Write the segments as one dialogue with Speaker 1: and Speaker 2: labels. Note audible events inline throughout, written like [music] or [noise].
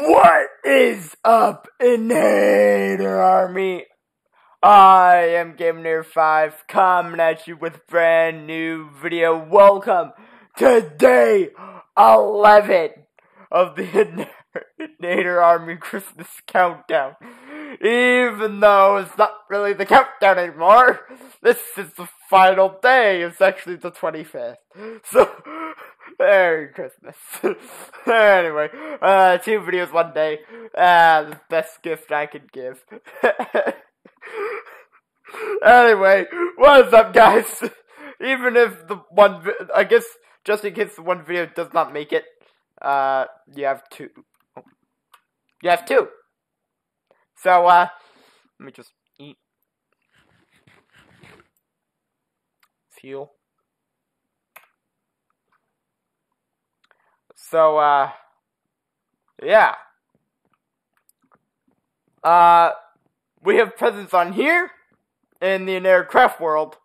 Speaker 1: What is up, Inator Army? I am Gamer 5 coming at you with brand new video. Welcome to day 11 of the [laughs] Inator Army Christmas Countdown. Even though it's not really the countdown anymore, this is the final day. It's actually the 25th. So, Merry Christmas. [laughs] anyway, uh, two videos one day. Uh, the best gift I could give. [laughs] anyway, what's up, guys? [laughs] Even if the one, I guess, just in case the one video does not make it, uh, you have two. You have two. So, uh, let me just eat. Fuel. So, uh, yeah. Uh, we have presents on here in the aircraft world,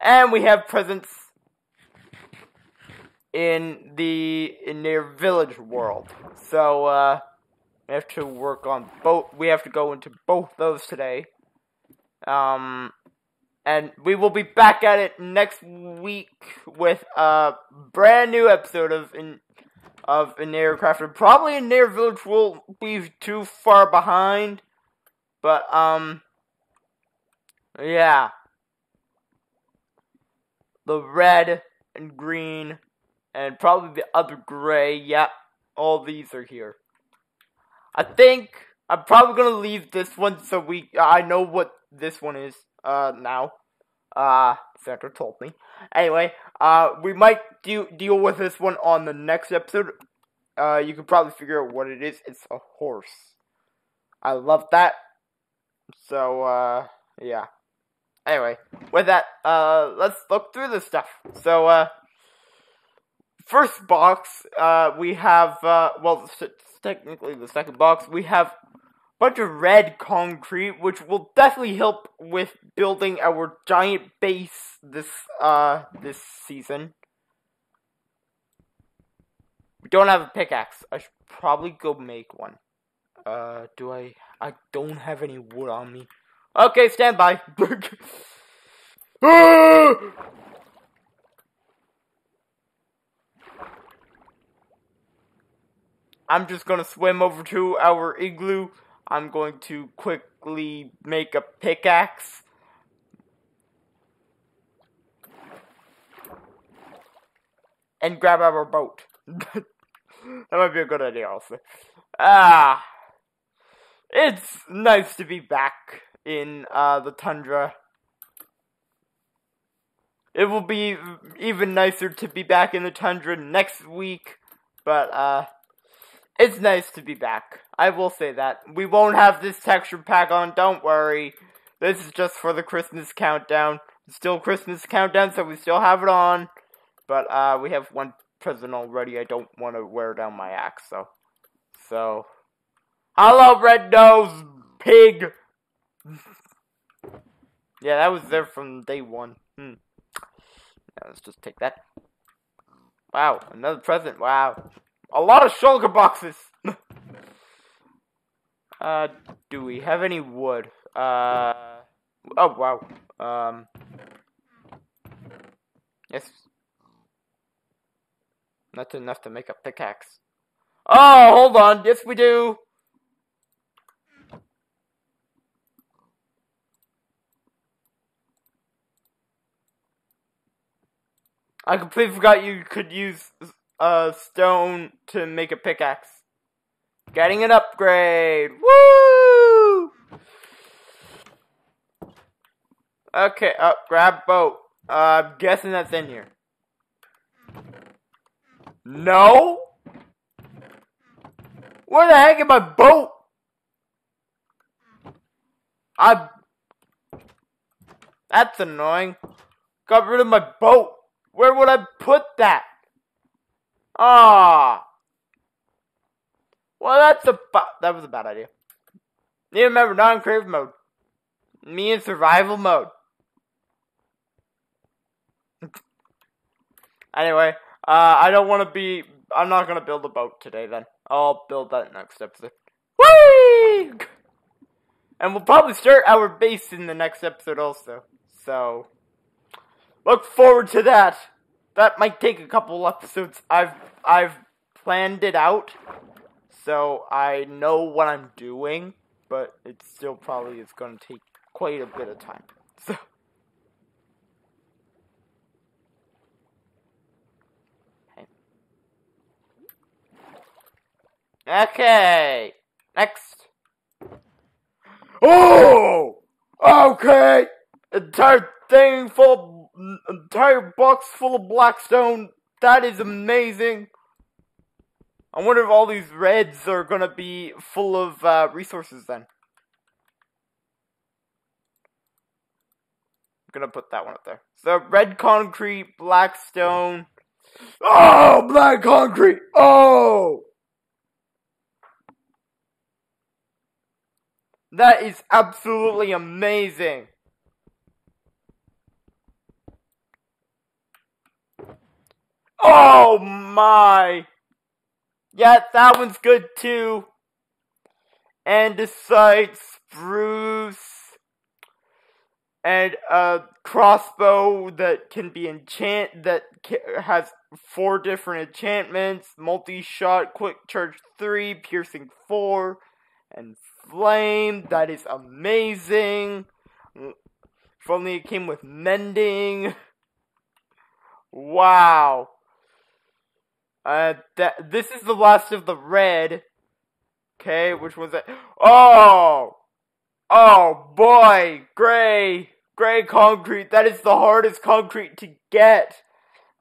Speaker 1: and we have presents in the Inator village world. So, uh, we have to work on both. We have to go into both those today. Um, and we will be back at it next week with a brand new episode of in of an aircraft. Probably a near village will be too far behind. But um yeah. The red and green and probably the other gray, yeah, all these are here. I think I'm probably gonna leave this one so we I know what this one is uh now. Uh Sandra told me. Anyway, uh, we might do, deal with this one on the next episode. Uh, you can probably figure out what it is. It's a horse. I love that. So, uh, yeah. Anyway, with that, uh, let's look through this stuff. So, uh, first box, uh, we have, uh, well, technically the second box, we have bunch of red concrete, which will definitely help with building our giant base this uh this season. We don't have a pickaxe. I should probably go make one. Uh, do I? I don't have any wood on me. Okay, stand by. [laughs] I'm just gonna swim over to our igloo I'm going to quickly make a pickaxe. And grab our boat. [laughs] that might be a good idea also. Ah. It's nice to be back in uh, the tundra. It will be even nicer to be back in the tundra next week. But, uh, it's nice to be back. I will say that. We won't have this texture pack on, don't worry. This is just for the Christmas countdown. It's still Christmas countdown, so we still have it on. But, uh, we have one present already. I don't want to wear down my axe, so. So. Hello, Red Nose Pig! yeah, that was there from day one. Hmm. Yeah, let's just take that. Wow, another present. Wow. A lot of shulker boxes. [laughs] uh, do we have any wood? Uh, oh wow. Um, yes. Not enough to make a pickaxe. Oh, hold on. Yes, we do. I completely forgot you could use a stone to make a pickaxe. Getting an upgrade. Woo! Okay, up, grab boat. Uh, I'm guessing that's in here. No? Where the heck is my boat? I. That's annoying. Got rid of my boat. Where would I put that? Ah. Well, that's a that was a bad idea. You remember non-creative mode. Me in survival mode. [laughs] anyway, uh, I don't want to be I'm not gonna build a boat today then. I'll build that next episode. Whee! [laughs] And we'll probably start our base in the next episode also. So look forward to that. That might take a couple episodes. I've I've planned it out. So I know what I'm doing, but it still probably is gonna take quite a bit of time. [laughs] So Okay. Next. Oh! Okay! Entire thing of, entire box full of blackstone. That is amazing. I wonder if all these reds are gonna be full of uh, resources then. I'm gonna put that one up there. So red concrete, blackstone. Oh, black concrete. Oh! That is absolutely amazing. Oh my. Yeah, that one's good too. Andesite, spruce, and a crossbow that can be enchant that has four different enchantments: multi-shot, quick charge three, piercing four, and flame. That is amazing. If only it came with mending. Wow. Uh, that this is the last of the red. Okay, which was it? Oh, oh boy, gray, gray concrete. That is the hardest concrete to get,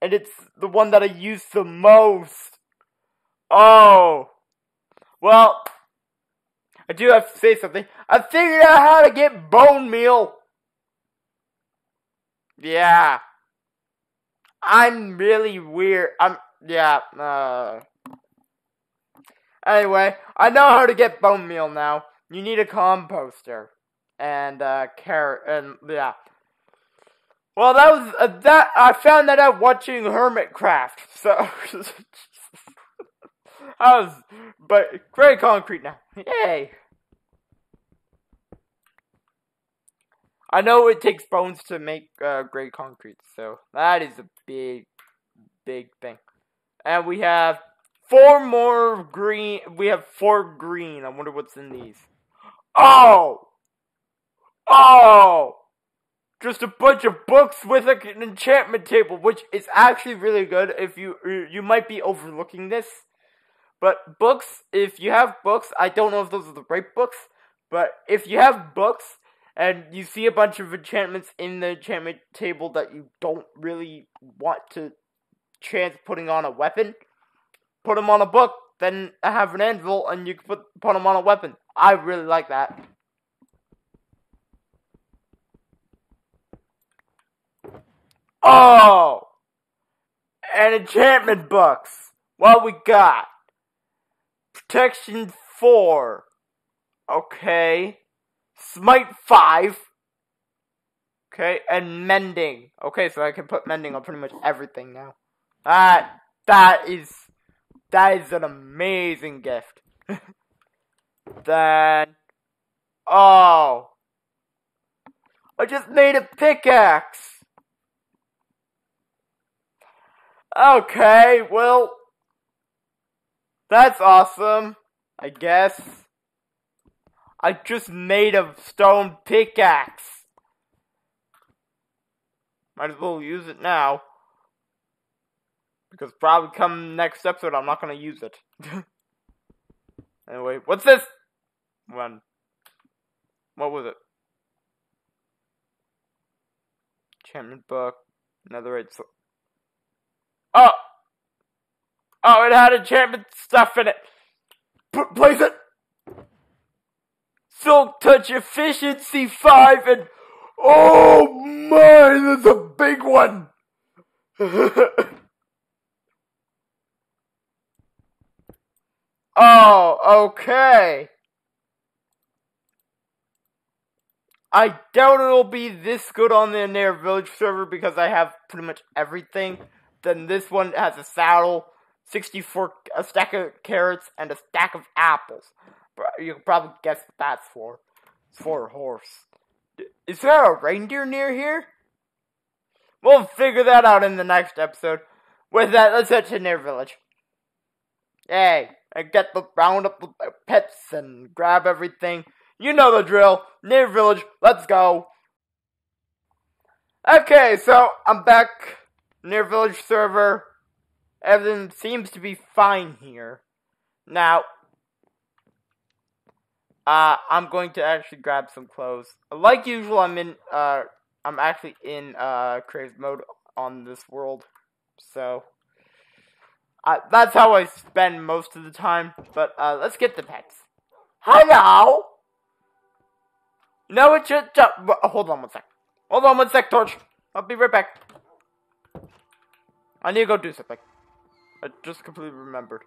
Speaker 1: and it's the one that I use the most. Oh, well, I do have to say something. I figured out how to get bone meal. Yeah. I'm really weird. I'm, yeah, uh. Anyway, I know how to get bone meal now. You need a composter. And, uh, carrot, and, yeah. Well, that was, uh, that, I found that out watching Hermitcraft, [laughs] so. [laughs] I was, but, gray concrete now. Yay. I know it takes bones to make uh, gray concrete, so that is a big, big thing. And we have four more green. We have four green. I wonder what's in these. Oh! Oh! Just a bunch of books with an enchantment table, which is actually really good. If you you might be overlooking this, but books. If you have books, I don't know if those are the right books, but if you have books and you see a bunch of enchantments in the enchantment table that you don't really want to chance of putting on a weapon, put them on a book, then have an anvil, and you can put, put them on a weapon. I really like that. Oh! And enchantment books. What we got? Protection 4. Okay. Smite 5. Okay, and mending. Okay, so I can put mending on pretty much everything now. That that is that is an amazing gift. [laughs] then oh I just made a pickaxe. Okay, well that's awesome, I guess. I just made a stone pickaxe. Might as well use it now. Because probably come next episode, I'm not to use it. [laughs] anyway, what's this? One. What was it? Enchantment book. Netherite. Oh! Oh, it had enchantment stuff in it. P place it. Silk Touch Efficiency 5 and oh my, that's a big one. [laughs] oh, okay. I doubt it'll be this good on the Nair Village server because I have pretty much everything. Then this one has a saddle, 64, a stack of carrots, and a stack of apples. You can probably guess what that's for. It's for a horse. Is there a reindeer near here? We'll figure that out in the next episode. With that, let's head to Near Village. Hey, I get the round up the pets and grab everything. You know the drill. Near Village, let's go. Okay, so I'm back. Near Village server. Everything seems to be fine here. Now, uh, I'm going to actually grab some clothes. Like usual, I'm in, uh, I'm actually in, uh, creative mode on this world. So, uh, that's how I spend most of the time. But, uh, let's get the pets. Hello! No, it's just, just hold on one sec. Hold on one sec, Torch. I'll be right back. I need to go do something. I just completely remembered.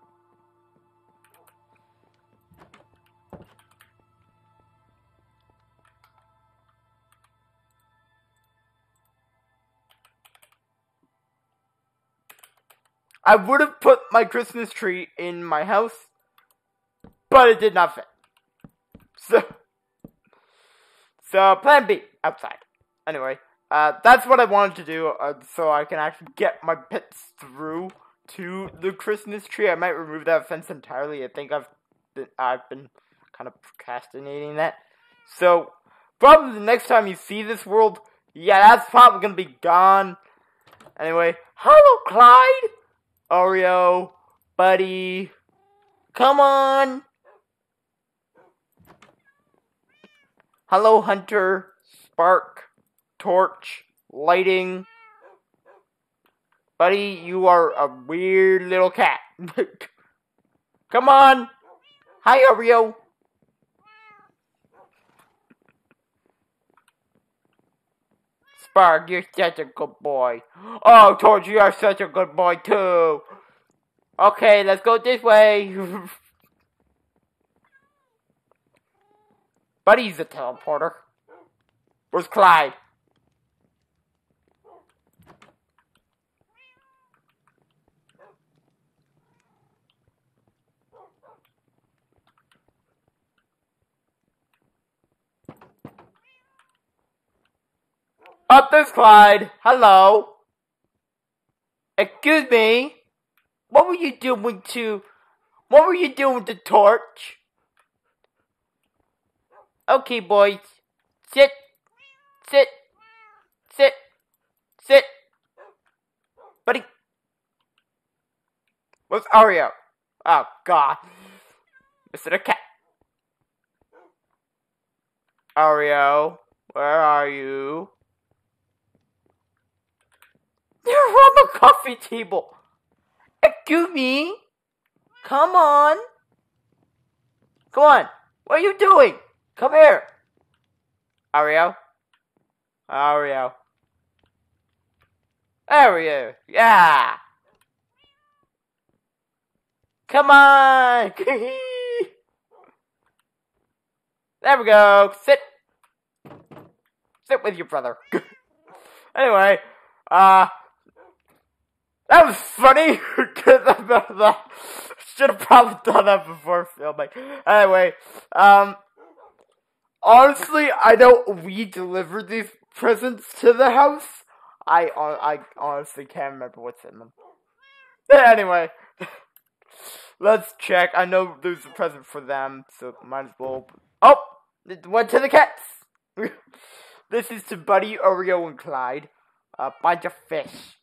Speaker 1: I would have put my Christmas tree in my house, but it did not fit. So, so plan B, outside. Anyway, uh, that's what I wanted to do, uh, so I can actually get my pets through to the Christmas tree. I might remove that fence entirely. I think I've been, I've been kind of procrastinating that. So, probably the next time you see this world, yeah, that's probably gonna be gone. Anyway, hello, Clyde! Oreo, buddy. Come on. Hello, Hunter, Spark, Torch, Lighting. Buddy, you are a weird little cat. [laughs] Come on. Hi, Oreo. Spark, you're such a good boy. Oh, Torch, you are such a good boy too. Okay, let's go this way. [laughs] Buddy's a teleporter. Where's Clyde? This Clyde. Hello. Excuse me. What were you doing to... What were you doing with the torch? Okay, boys. Sit. Sit. Sit. Sit. Buddy. Where's Oreo? Oh, God. Mr. cat. Oreo, where are you? They're on the coffee table. Excuse me. Come on. Come on. What are you doing? Come here. Oreo. Oreo. Oreo. Yeah. Come on. [laughs] there we go. Sit. Sit with your brother. [laughs] anyway, uh, that was funny. [laughs] [laughs] Should have probably done that before filming. Anyway, um, honestly, I know we delivered these presents to the house. I I honestly can't remember what's in them. Anyway, [laughs] let's check. I know there's a present for them, so might as well. Oh, it went to the cats. this is to Buddy, Oreo, and Clyde. A bunch of fish.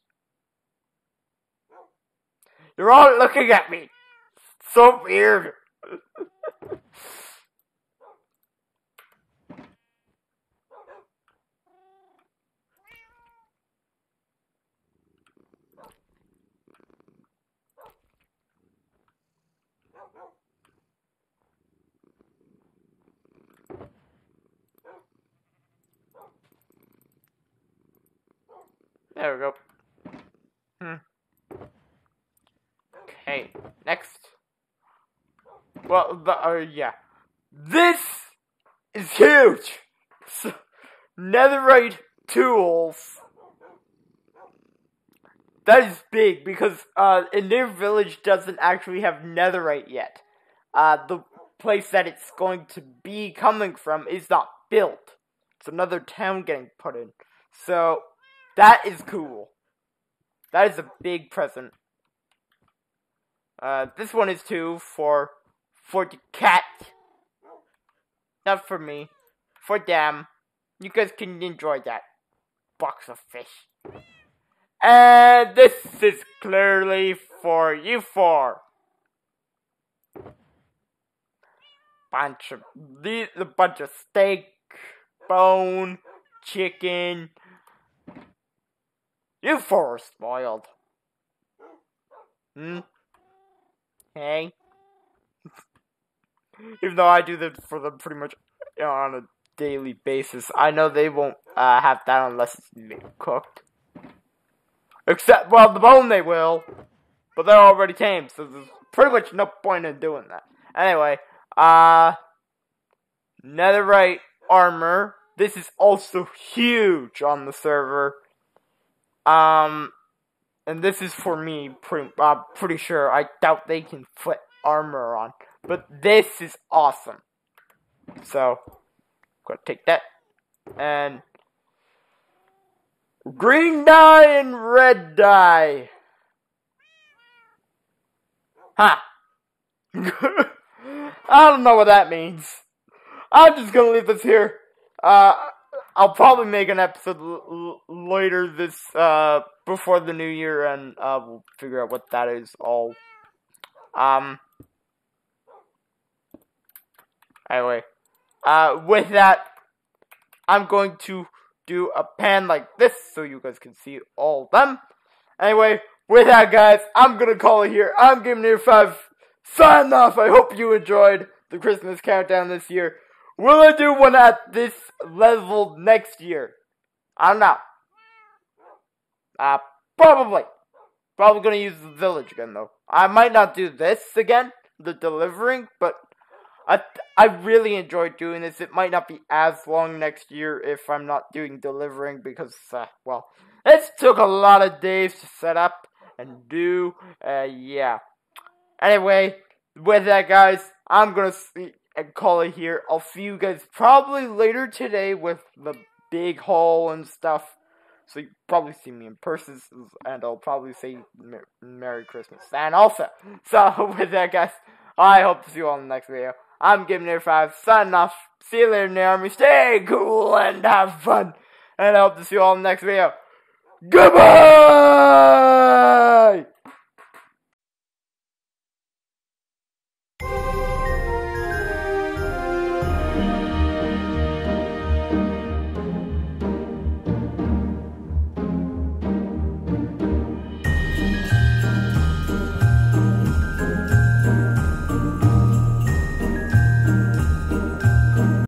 Speaker 1: You're all looking at me. So weird. There we go. Hmm. Okay, next. Well, the, uh, yeah. This is huge! netherite tools. that is big because uh, their village doesn't actually have netherite yet. Uh, the place that it's going to be coming from is not built. It's another town getting put in. So that is cool. That is a big present. Uh, this one is too for for the cat. Not for me. For them. You guys can enjoy that box of fish. And this is clearly for you four. Bunch of these a bunch of steak, bone, chicken. You four are spoiled. Hmm? Hey? Even though I do this for them pretty much on a daily basis, I know they won't uh, have that unless it's cooked. Except, well, the bone they will, but they're already tamed, so there's pretty much no point in doing that. Anyway, uh, netherite armor. This is also huge on the server. Um, and this is for me, pretty, uh, pretty sure. I doubt they can put armor on, but this is awesome. So, I'm gonna take that and green dye and red dye. Huh. [laughs] I don't know what that means. I'm just gonna leave this here. Uh, I'll probably make an episode l- later this uh before the new year, and uh, we'll figure out what that is all. Um. Anyway, uh, with that, I'm going to do a pan like this so you guys can see all them. Anyway, with that, guys, I'm gonna call it here. I'm giving you five. Sign off. I hope you enjoyed the Christmas countdown this year. Will I do one at this level next year? I don't know. Uh, probably. Probably gonna use the village again though. I might not do this again, the delivering, but I I really enjoyed doing this. It might not be as long next year if I'm not doing delivering because uh, well, it took a lot of days to set up and do. Uh, yeah. Anyway, with that, guys, I'm gonna see and call it here. I'll see you guys probably later today with the big haul and stuff. So you probably see me in person, and I'll probably say Merry Christmas. And also, [laughs] so with that, guys, I hope to see you all in the next video. I'm giving it five, signing off. See you later in the army. Stay cool and have fun. And I hope to see you all in the next video. Goodbye!